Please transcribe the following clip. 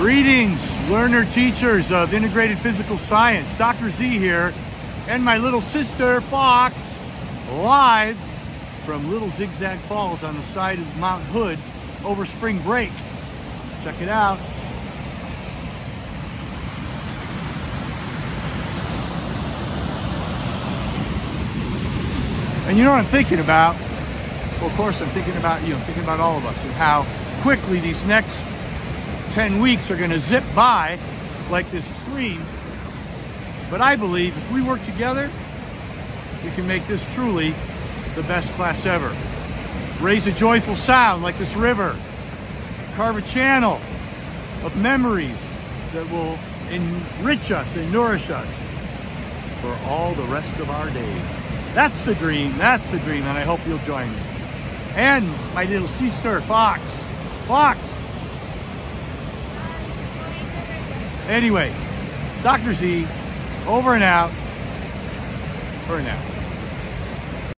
Greetings, learner teachers of integrated physical science. Dr. Z here, and my little sister Fox, live from Little Zigzag Falls on the side of Mount Hood over spring break. Check it out. And you know what I'm thinking about? Well, of course, I'm thinking about you. I'm thinking about all of us and how quickly these next 10 weeks are going to zip by like this stream. But I believe if we work together, we can make this truly the best class ever. Raise a joyful sound like this river. Carve a channel of memories that will enrich us and nourish us for all the rest of our days. That's the dream. That's the dream, and I hope you'll join me. And my little sister, Fox. Fox. Anyway, Dr. Z, over and out for now.